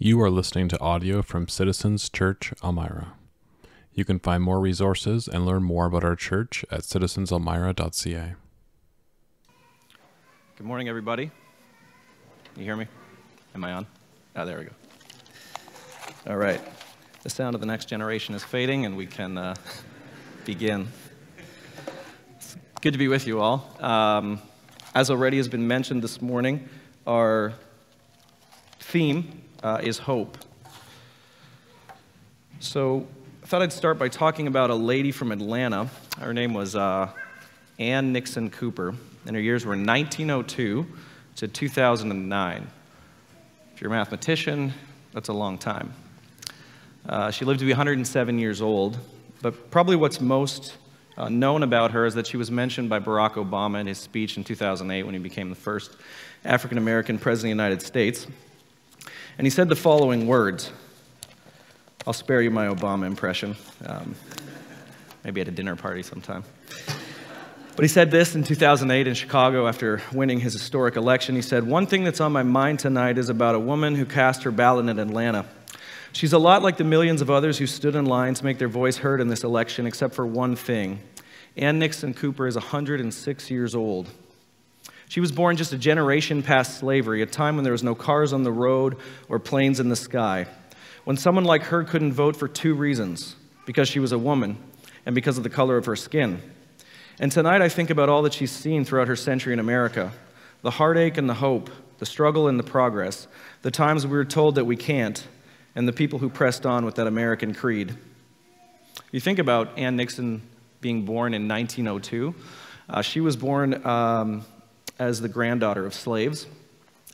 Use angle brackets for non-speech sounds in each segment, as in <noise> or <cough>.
You are listening to audio from Citizens Church Elmira. You can find more resources and learn more about our church at citizenselmira.ca. Good morning, everybody. You hear me? Am I on? Oh, there we go. All right. The sound of the next generation is fading, and we can uh, <laughs> begin. It's good to be with you all. Um, as already has been mentioned this morning, our theme uh, is hope. So I thought I'd start by talking about a lady from Atlanta. Her name was uh, Ann Nixon Cooper, and her years were 1902 to 2009. If you're a mathematician, that's a long time. Uh, she lived to be 107 years old, but probably what's most uh, known about her is that she was mentioned by Barack Obama in his speech in 2008 when he became the first African American president of the United States. And he said the following words. I'll spare you my Obama impression. Um, maybe at a dinner party sometime. But he said this in 2008 in Chicago after winning his historic election. He said, One thing that's on my mind tonight is about a woman who cast her ballot in Atlanta. She's a lot like the millions of others who stood in line to make their voice heard in this election, except for one thing. Ann Nixon Cooper is 106 years old. She was born just a generation past slavery, a time when there was no cars on the road or planes in the sky. When someone like her couldn't vote for two reasons because she was a woman and because of the color of her skin. And tonight I think about all that she's seen throughout her century in America the heartache and the hope, the struggle and the progress, the times we were told that we can't, and the people who pressed on with that American creed. You think about Ann Nixon being born in 1902. Uh, she was born um, as the granddaughter of slaves.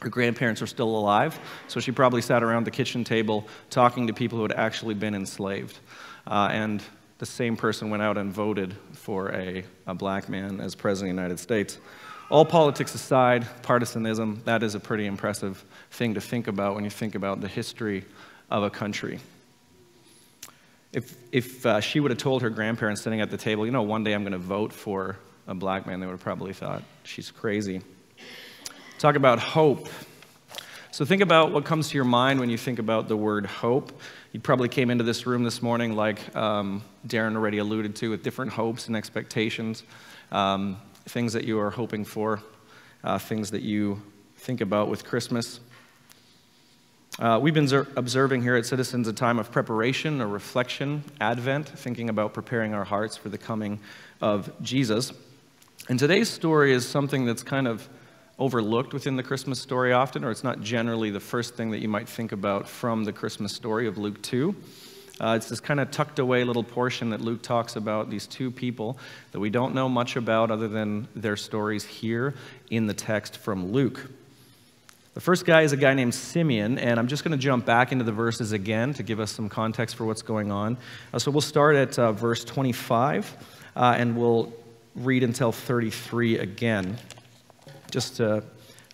Her grandparents are still alive, so she probably sat around the kitchen table talking to people who had actually been enslaved. Uh, and the same person went out and voted for a, a black man as president of the United States. All politics aside, partisanism, that is a pretty impressive thing to think about when you think about the history of a country. If, if uh, she would have told her grandparents sitting at the table, you know, one day I'm going to vote for a black man, they would have probably thought she's crazy. Talk about hope. So think about what comes to your mind when you think about the word hope. You probably came into this room this morning, like um, Darren already alluded to, with different hopes and expectations, um, things that you are hoping for, uh, things that you think about with Christmas. Uh, we've been observing here at Citizens a time of preparation, a reflection, Advent, thinking about preparing our hearts for the coming of Jesus. And today's story is something that's kind of overlooked within the Christmas story often, or it's not generally the first thing that you might think about from the Christmas story of Luke 2. Uh, it's this kind of tucked away little portion that Luke talks about these two people that we don't know much about other than their stories here in the text from Luke. The first guy is a guy named Simeon, and I'm just going to jump back into the verses again to give us some context for what's going on. Uh, so we'll start at uh, verse 25, uh, and we'll read until 33 again, just to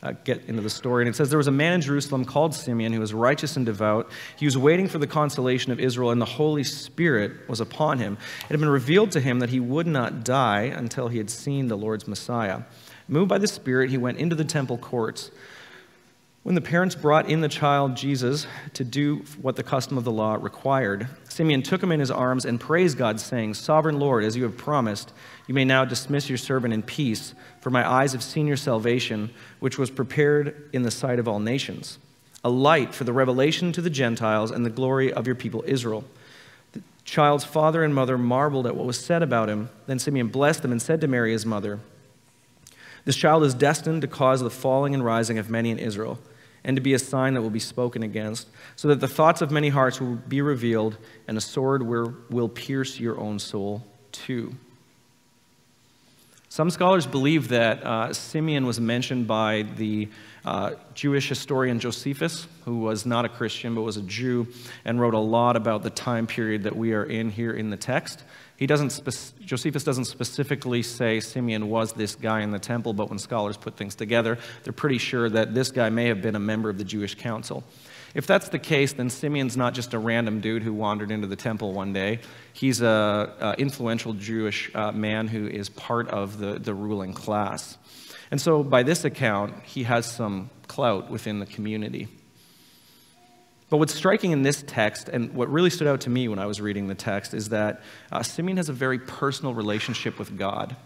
uh, get into the story. And it says, There was a man in Jerusalem called Simeon who was righteous and devout. He was waiting for the consolation of Israel, and the Holy Spirit was upon him. It had been revealed to him that he would not die until he had seen the Lord's Messiah. Moved by the Spirit, he went into the temple courts. When the parents brought in the child Jesus to do what the custom of the law required, Simeon took him in his arms and praised God, saying, Sovereign Lord, as you have promised, you may now dismiss your servant in peace, for my eyes have seen your salvation, which was prepared in the sight of all nations, a light for the revelation to the Gentiles and the glory of your people Israel. The child's father and mother marveled at what was said about him. Then Simeon blessed them and said to Mary, his mother, This child is destined to cause the falling and rising of many in Israel and to be a sign that will be spoken against, so that the thoughts of many hearts will be revealed, and a sword will, pierce your own soul too. Some scholars believe that uh, Simeon was mentioned by the uh, Jewish historian Josephus, who was not a Christian but was a Jew, and wrote a lot about the time period that we are in here in the text. He doesn't spe- Josephus doesn't specifically say Simeon was this guy in the temple, but when scholars put things together, they're pretty sure that this guy may have been a member of the Jewish council. If that's the case, then Simeon's not just a random dude who wandered into the temple one day. He's an influential Jewish uh, man who is part of the, the ruling class. And so, by this account, he has some clout within the community. But what's striking in this text, and what really stood out to me when I was reading the text, is that uh, Simeon has a very personal relationship with God.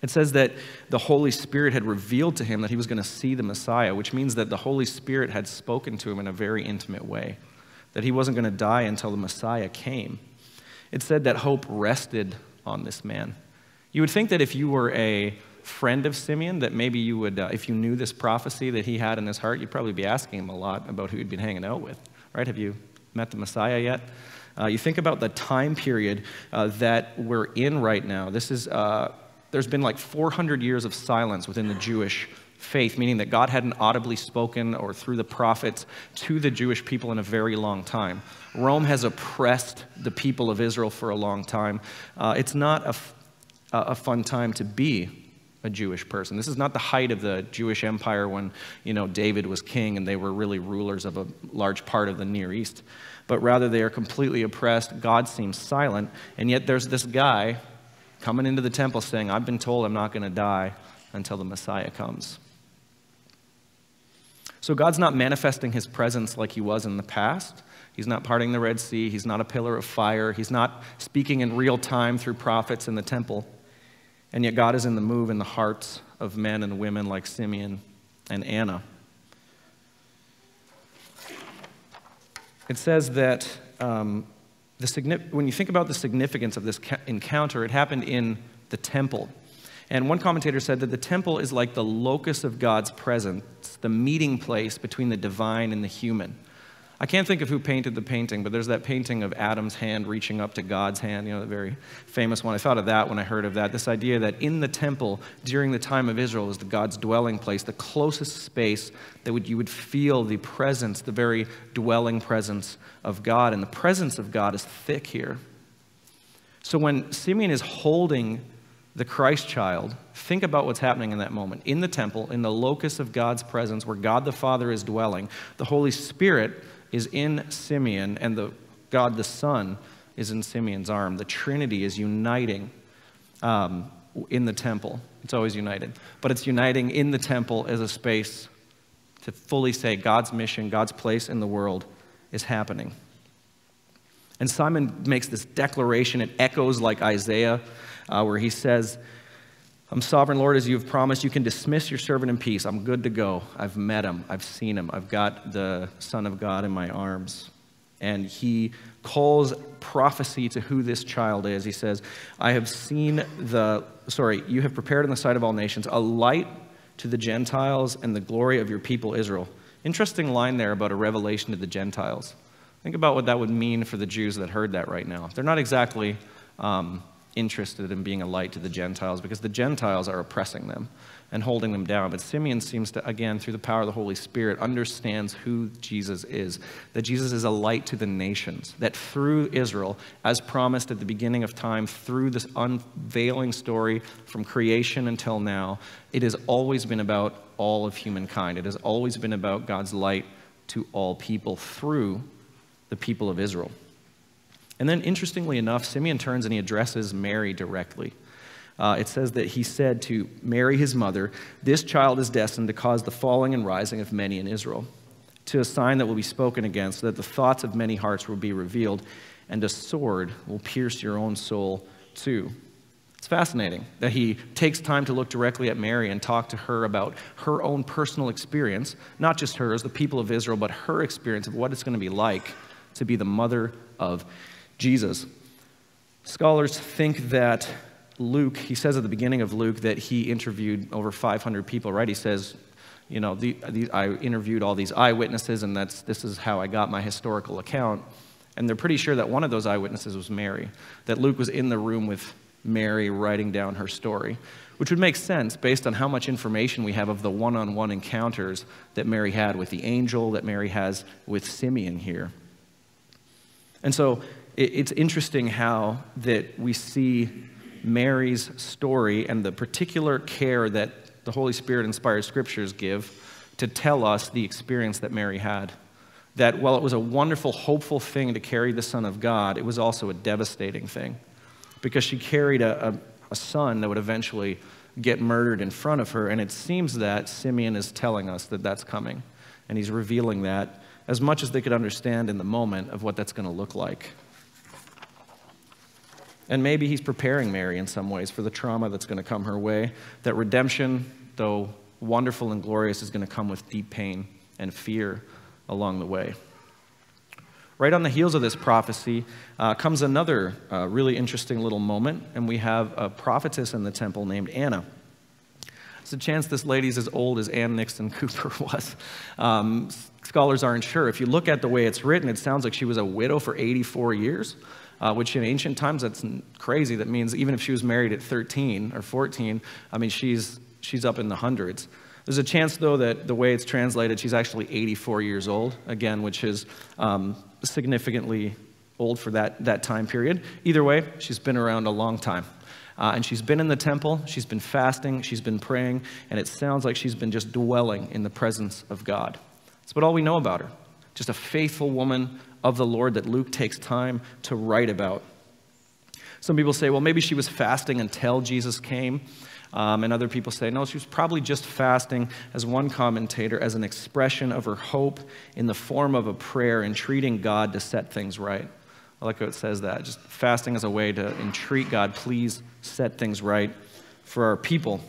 It says that the Holy Spirit had revealed to him that he was going to see the Messiah, which means that the Holy Spirit had spoken to him in a very intimate way, that he wasn't going to die until the Messiah came. It said that hope rested on this man. You would think that if you were a friend of Simeon, that maybe you would, uh, if you knew this prophecy that he had in his heart, you'd probably be asking him a lot about who he'd been hanging out with, right? Have you met the Messiah yet? Uh, you think about the time period uh, that we're in right now. This is uh, there's been like 400 years of silence within the Jewish faith, meaning that God hadn't audibly spoken or through the prophets to the Jewish people in a very long time. Rome has oppressed the people of Israel for a long time. Uh, it's not a, a fun time to be a Jewish person. This is not the height of the Jewish empire when, you know, David was king and they were really rulers of a large part of the Near East. But rather, they are completely oppressed. God seems silent. And yet, there's this guy coming into the temple saying, I've been told I'm not going to die until the Messiah comes. So God's not manifesting his presence like he was in the past. He's not parting the Red Sea. He's not a pillar of fire. He's not speaking in real time through prophets in the temple. And yet God is in the move in the hearts of men and women like Simeon and Anna. It says that um, the, when you think about the significance of this encounter, it happened in the temple. And one commentator said that the temple is like the locus of God's presence, the meeting place between the divine and the human. I can't think of who painted the painting, but there's that painting of Adam's hand reaching up to God's hand, you know, the very famous one. I thought of that when I heard of that. This idea that in the temple during the time of Israel was the God's dwelling place, the closest space that would, you would feel the presence, the very dwelling presence of God. And the presence of God is thick here. So when Simeon is holding the Christ child, think about what's happening in that moment. In the temple, in the locus of God's presence, where God the Father is dwelling, the Holy Spirit is in Simeon, and the God the Son is in Simeon's arm. The Trinity is uniting um, in the temple. It's always united, but it's uniting in the temple as a space to fully say God's mission, God's place in the world is happening. And Simeon makes this declaration. It echoes like Isaiah, uh, where he says, I'm sovereign Lord, as you have promised, you can dismiss your servant in peace. I'm good to go. I've met him. I've seen him. I've got the Son of God in my arms. And he calls prophecy to who this child is. He says, I have seen the, sorry, you have prepared in the sight of all nations a light to the Gentiles and the glory of your people Israel. Interesting line there about a revelation to the Gentiles. Think about what that would mean for the Jews that heard that right now. They're not exactly. Um, interested in being a light to the Gentiles because the Gentiles are oppressing them and holding them down. But Simeon seems to, again, through the power of the Holy Spirit, understands who Jesus is. That Jesus is a light to the nations. That through Israel, as promised at the beginning of time, through this unveiling story from creation until now, it has always been about all of humankind. It has always been about God's light to all people through the people of Israel. And then, interestingly enough, Simeon turns and he addresses Mary directly. Uh, it says that he said to Mary, his mother, This child is destined to cause the falling and rising of many in Israel, to a sign that will be spoken against, so that the thoughts of many hearts will be revealed, and a sword will pierce your own soul too. It's fascinating that he takes time to look directly at Mary and talk to her about her own personal experience, not just hers, the people of Israel, but her experience of what it's going to be like to be the mother of Jesus. Scholars think that Luke, he says at the beginning of Luke that he interviewed over 500 people, right? He says, you know, the, the, I interviewed all these eyewitnesses, and that's, this is how I got my historical account. And they're pretty sure that one of those eyewitnesses was Mary, that Luke was in the room with Mary writing down her story, which would make sense based on how much information we have of the one on one encounters that Mary had with the angel, that Mary has with Simeon here. And so it's interesting how that we see Mary's story and the particular care that the Holy Spirit inspired scriptures give to tell us the experience that Mary had. That while it was a wonderful, hopeful thing to carry the Son of God, it was also a devastating thing because she carried a, a, a son that would eventually get murdered in front of her. And it seems that Simeon is telling us that that's coming And he's revealing that as much as they could understand in the moment of what that's going to look like. And maybe he's preparing Mary in some ways for the trauma that's going to come her way. That redemption, though wonderful and glorious, is going to come with deep pain and fear along the way. Right on the heels of this prophecy uh, comes another uh, really interesting little moment, and we have a prophetess in the temple named Anna. It's a chance this lady's as old as Ann Nixon <laughs> Cooper was. Um, scholars aren't sure. If you look at the way it's written, it sounds like she was a widow for 84 years, uh, which in ancient times, that's crazy. That means even if she was married at 13 or 14, I mean, she's, she's up in the hundreds. There's a chance, though, that the way it's translated, she's actually 84 years old, again, which is um, significantly old for that, that time period. Either way, she's been around a long time. Uh, and she's been in the temple, she's been fasting, she's been praying, and it sounds like she's been just dwelling in the presence of God. That's about all we know about her. Just a faithful woman of the Lord that Luke takes time to write about. Some people say, well, maybe she was fasting until Jesus came. Um, and other people say, no, she was probably just fasting, as one commentator, as an expression of her hope in the form of a prayer, entreating God to set things right. I like how it says that. Just fasting as a way to entreat God, please set things right for our people.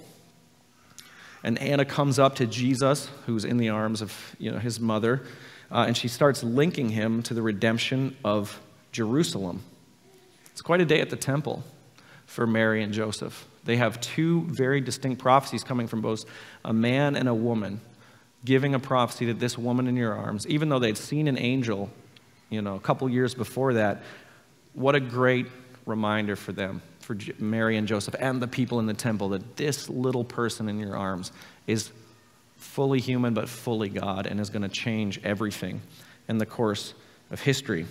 And Anna comes up to Jesus, who's in the arms of you know, his mother, uh, and she starts linking him to the redemption of Jerusalem. It's quite a day at the temple for Mary and Joseph. They have two very distinct prophecies coming from both a man and a woman, giving a prophecy that this woman in your arms, even though they'd seen an angel, you know, a couple years before that, what a great reminder for them, for Mary and Joseph and the people in the temple, that this little person in your arms is fully human but fully God and is going to change everything in the course of history.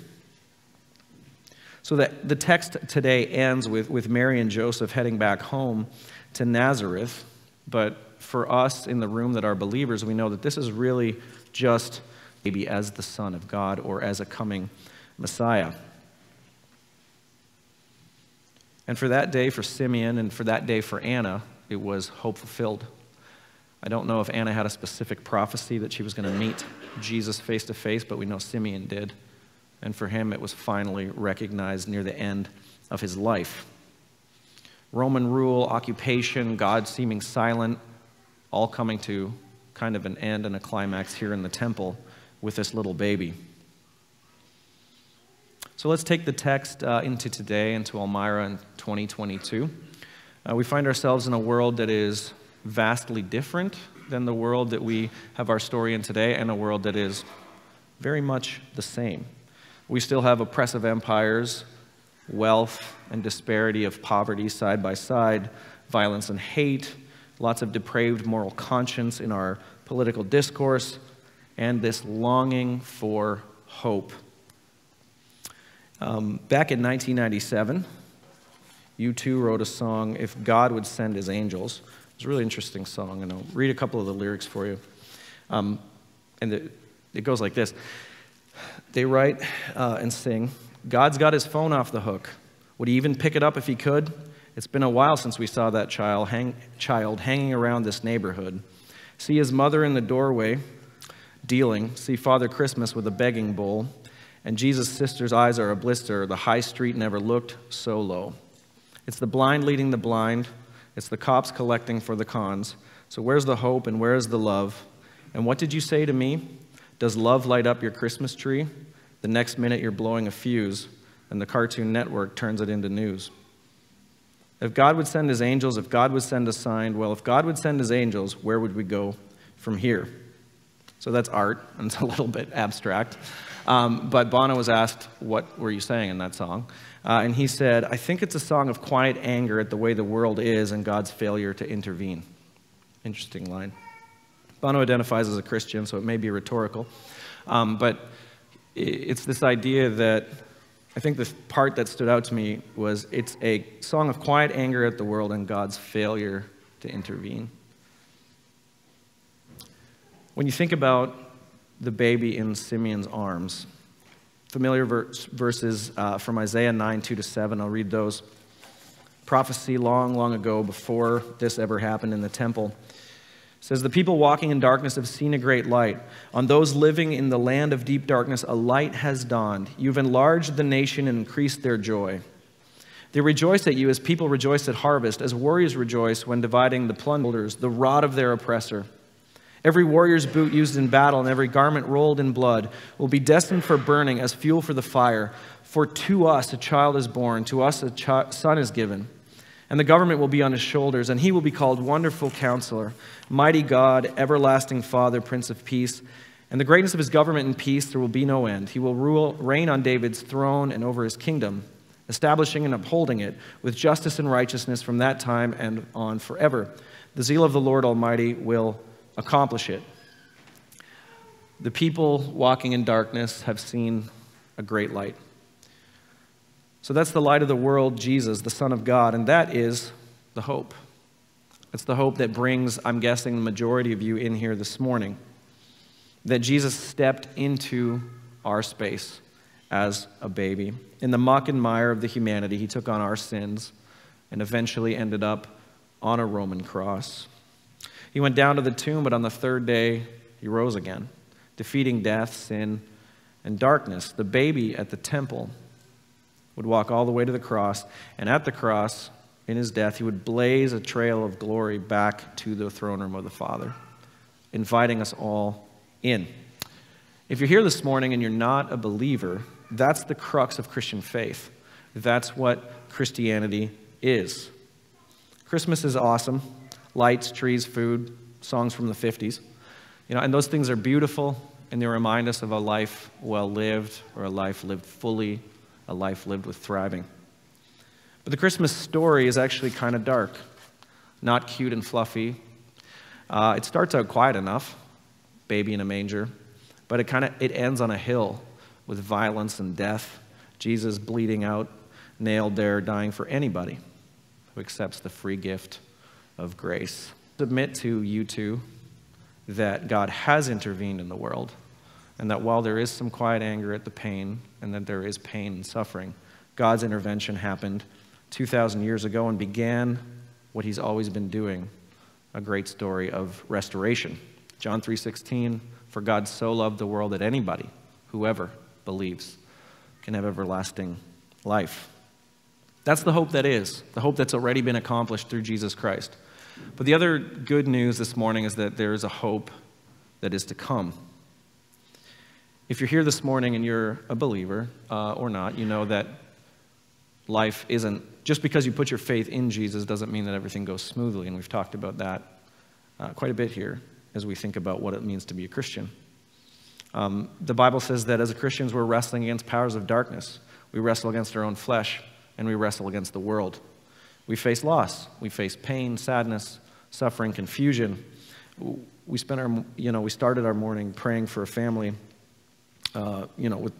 So that the text today ends with, with Mary and Joseph heading back home to Nazareth. But for us in the room that are believers, we know that this is really just maybe as the Son of God or as a coming Messiah. And for that day for Simeon and for that day for Anna, it was hope fulfilled. I don't know if Anna had a specific prophecy that she was going to meet Jesus face to face, but we know Simeon did. And for him, it was finally recognized near the end of his life. Roman rule, occupation, God seeming silent, all coming to kind of an end and a climax here in the temple with this little baby. So let's take the text uh, into today, into Elmira in 2022. Uh, we find ourselves in a world that is vastly different than the world that we have our story in today, and a world that is very much the same. We still have oppressive empires, wealth and disparity of poverty side by side, violence and hate, lots of depraved moral conscience in our political discourse, and this longing for hope. Um, back in 1997, U2 wrote a song, If God Would Send His Angels. It's a really interesting song, and I'll read a couple of the lyrics for you. Um, and the, it goes like this they write uh, and sing God's got his phone off the hook. Would he even pick it up if he could? It's been a while since we saw that child, hang, child hanging around this neighborhood. See his mother in the doorway dealing. See Father Christmas with a begging bowl. And Jesus' sister's eyes are a blister. The high street never looked so low. It's the blind leading the blind. It's the cops collecting for the cons. So where's the hope and where's the love? And what did you say to me? Does love light up your Christmas tree? The next minute you're blowing a fuse, and the Cartoon Network turns it into news. If God would send his angels, if God would send a sign, well, if God would send his angels, where would we go from here? So that's art, <laughs> and it's a little bit abstract. Um, but Bono was asked, What were you saying in that song? Uh, and he said, I think it's a song of quiet anger at the way the world is and God's failure to intervene. Interesting line. Bono identifies as a Christian, so it may be rhetorical. Um, but it's this idea that I think the part that stood out to me was it's a song of quiet anger at the world and God's failure to intervene. When you think about the baby in Simeon's arms, familiar verse, verses uh, from Isaiah 9, 2 to 7, I'll read those. Prophecy long, long ago, before this ever happened in the temple. says, The people walking in darkness have seen a great light. On those living in the land of deep darkness, a light has dawned. You've enlarged the nation and increased their joy. They rejoice at you as people rejoice at harvest, as warriors rejoice when dividing the plunderers, the rod of their oppressor. Every warrior's boot used in battle and every garment rolled in blood will be destined for burning as fuel for the fire. For to us a child is born, to us a son is given and the government will be on his shoulders, and he will be called Wonderful Counselor, Mighty God, Everlasting Father, Prince of Peace. And the greatness of his government and peace there will be no end. He will rule, reign on David's throne and over his kingdom, establishing and upholding it with justice and righteousness from that time and on forever. The zeal of the Lord Almighty will accomplish it. The people walking in darkness have seen a great light. So that's the light of the world, Jesus, the Son of God, and that is the hope. It's the hope that brings, I'm guessing, the majority of you in here this morning. That Jesus stepped into our space as a baby. In the muck and mire of the humanity, he took on our sins and eventually ended up on a Roman cross. He went down to the tomb, but on the third day, he rose again, defeating death, sin, and darkness. The baby at the temple would walk all the way to the cross, and at the cross, in his death, he would blaze a trail of glory back to the throne room of the Father, inviting us all in. If you're here this morning and you're not a believer, that's the crux of Christian faith. That's what Christianity is. Christmas is awesome lights, trees, food, songs from the 50s. You know, and those things are beautiful and they remind us of a life well lived or a life lived fully a life lived with thriving. But the Christmas story is actually kind of dark, not cute and fluffy. Uh, it starts out quiet enough, baby in a manger, but it kind of it ends on a hill with violence and death. Jesus bleeding out, nailed there, dying for anybody who accepts the free gift of grace. Submit to you two that God has intervened in the world and that while there is some quiet anger at the pain, and that there is pain and suffering, God's intervention happened 2,000 years ago and began what He's always been doing a great story of restoration. John 3:16 For God so loved the world that anybody whoever believes can have everlasting life. That's the hope that is, the hope that's already been accomplished through Jesus Christ. But the other good news this morning is that there is a hope that is to come. If you're here this morning and you're a believer uh, or not, you know that life isn't, just because you put your faith in Jesus doesn't mean that everything goes smoothly. And we've talked about that uh, quite a bit here as we think about what it means to be a Christian. Um, the Bible says that as Christians, we're wrestling against powers of darkness. We wrestle against our own flesh, and we wrestle against the world. We face loss. We face pain, sadness, suffering, confusion. We spent our, you know, we started our morning praying for a family uh, you know, with,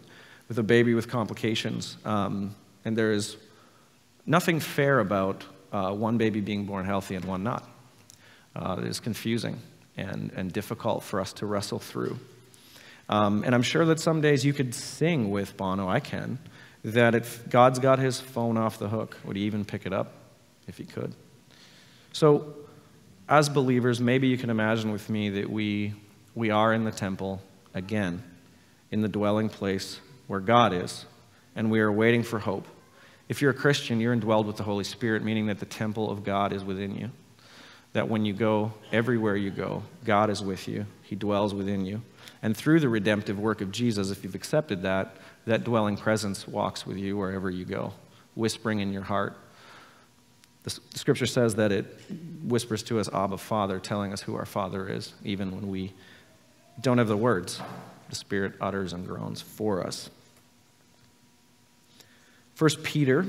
with a baby with complications. Um, and there is nothing fair about uh, one baby being born healthy and one not. Uh, it is confusing and, and difficult for us to wrestle through. Um, and I'm sure that some days you could sing with Bono, I can, that if God's got his phone off the hook, would he even pick it up if he could? So, as believers, maybe you can imagine with me that we, we are in the temple again in the dwelling place where God is, and we are waiting for hope. If you're a Christian, you're indwelled with the Holy Spirit, meaning that the temple of God is within you. That when you go, everywhere you go, God is with you, He dwells within you. And through the redemptive work of Jesus, if you've accepted that, that dwelling presence walks with you wherever you go, whispering in your heart. The scripture says that it whispers to us, Abba, Father, telling us who our Father is, even when we don't have the words the Spirit utters and groans for us. 1 Peter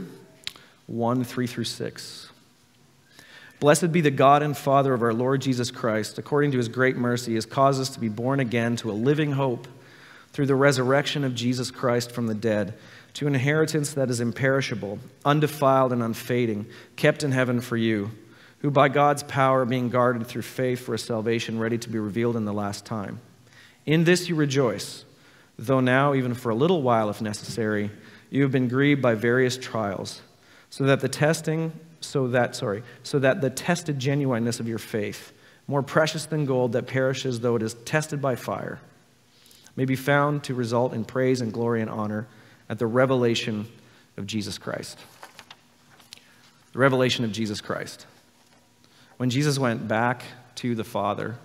1 3 through 6. Blessed be the God and Father of our Lord Jesus Christ. According to his great mercy, has caused us to be born again to a living hope through the resurrection of Jesus Christ from the dead, to an inheritance that is imperishable, undefiled, and unfading, kept in heaven for you, who by God's power are being guarded through faith for a salvation ready to be revealed in the last time. In this you rejoice, though now, even for a little while if necessary, you have been grieved by various trials, so that the testing, so that, sorry, so that the tested genuineness of your faith, more precious than gold that perishes though it is tested by fire, may be found to result in praise and glory and honor at the revelation of Jesus Christ. The revelation of Jesus Christ. When Jesus went back to the Father,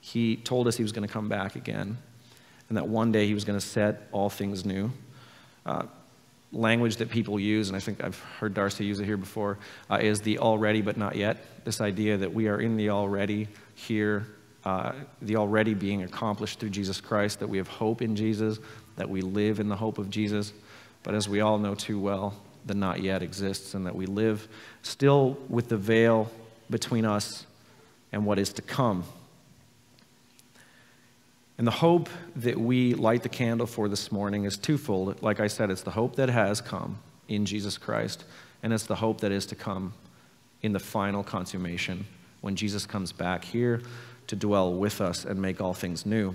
he told us he was going to come back again and that one day he was going to set all things new. Uh, language that people use, and I think I've heard Darcy use it here before, uh, is the already but not yet. This idea that we are in the already here, uh, the already being accomplished through Jesus Christ, that we have hope in Jesus, that we live in the hope of Jesus. But as we all know too well, the not yet exists, and that we live still with the veil between us and what is to come. And the hope that we light the candle for this morning is twofold. Like I said, it's the hope that has come in Jesus Christ, and it's the hope that is to come in the final consummation when Jesus comes back here to dwell with us and make all things new.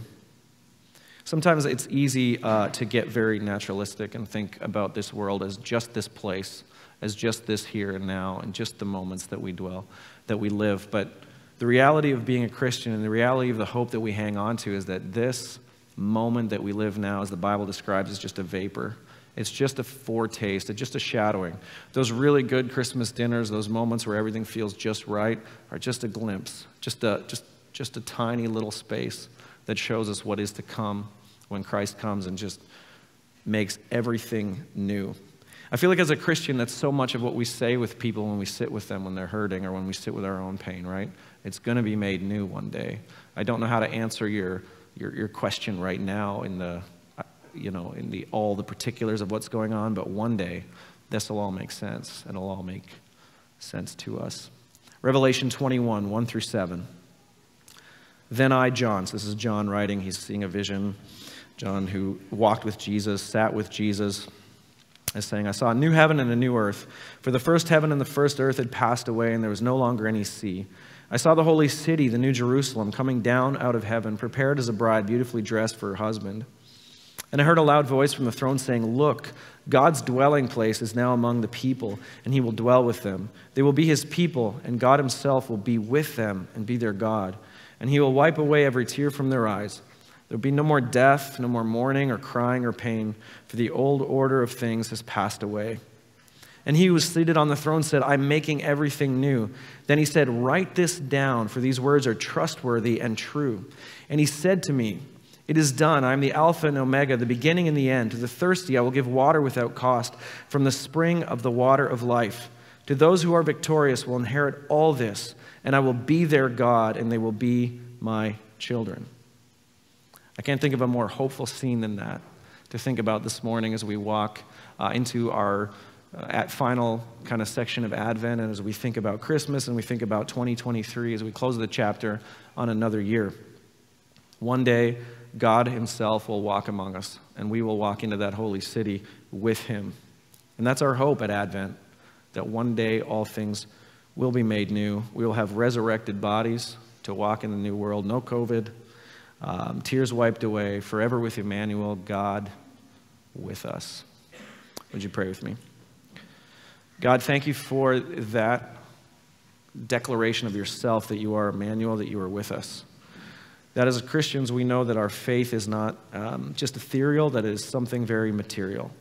Sometimes it's easy uh, to get very naturalistic and think about this world as just this place, as just this here and now, and just the moments that we dwell, that we live. But the reality of being a Christian and the reality of the hope that we hang on to is that this moment that we live now, as the Bible describes, is just a vapor. It's just a foretaste, it's just a shadowing. Those really good Christmas dinners, those moments where everything feels just right, are just a glimpse, just a, just, just a tiny little space that shows us what is to come when Christ comes and just makes everything new. I feel like as a Christian, that's so much of what we say with people when we sit with them when they're hurting or when we sit with our own pain, right? It's going to be made new one day. I don't know how to answer your, your, your question right now in the, you know, in the, all the particulars of what's going on, but one day this will all make sense and it'll all make sense to us. Revelation 21, 1 through 7. Then I, John, so this is John writing, he's seeing a vision. John, who walked with Jesus, sat with Jesus, is saying, I saw a new heaven and a new earth, for the first heaven and the first earth had passed away, and there was no longer any sea. I saw the holy city, the New Jerusalem, coming down out of heaven, prepared as a bride, beautifully dressed for her husband. And I heard a loud voice from the throne saying, Look, God's dwelling place is now among the people, and he will dwell with them. They will be his people, and God himself will be with them and be their God. And he will wipe away every tear from their eyes. There will be no more death, no more mourning or crying or pain, for the old order of things has passed away. And he who was seated on the throne said, I'm making everything new. Then he said, Write this down, for these words are trustworthy and true. And he said to me, It is done. I am the Alpha and Omega, the beginning and the end. To the thirsty, I will give water without cost from the spring of the water of life. To those who are victorious will inherit all this, and I will be their God, and they will be my children. I can't think of a more hopeful scene than that to think about this morning as we walk uh, into our uh, at final kind of section of Advent and as we think about Christmas and we think about 2023 as we close the chapter on another year. One day, God Himself will walk among us and we will walk into that holy city with Him. And that's our hope at Advent that one day all things will be made new. We will have resurrected bodies to walk in the new world. No COVID, um, tears wiped away, forever with Emmanuel, God with us. Would you pray with me? God, thank you for that declaration of yourself that you are Emmanuel, that you are with us. That as Christians, we know that our faith is not um, just ethereal, that is something very material.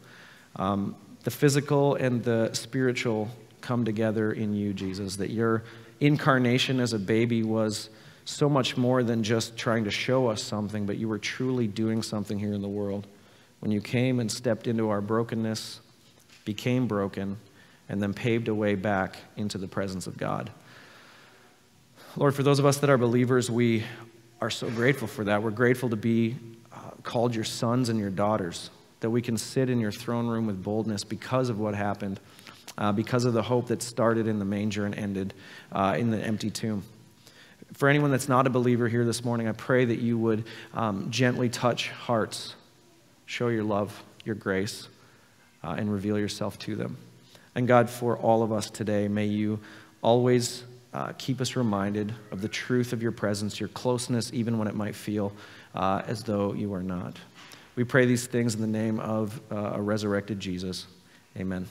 Um, the physical and the spiritual come together in you, Jesus, that your incarnation as a baby was so much more than just trying to show us something, but you were truly doing something here in the world. When you came and stepped into our brokenness, became broken, and then paved a way back into the presence of God. Lord, for those of us that are believers, we are so grateful for that. We're grateful to be uh, called your sons and your daughters, that we can sit in your throne room with boldness because of what happened, uh, because of the hope that started in the manger and ended uh, in the empty tomb. For anyone that's not a believer here this morning, I pray that you would um, gently touch hearts, show your love, your grace, uh, and reveal yourself to them. And God, for all of us today, may you always uh, keep us reminded of the truth of your presence, your closeness, even when it might feel uh, as though you are not. We pray these things in the name of uh, a resurrected Jesus. Amen.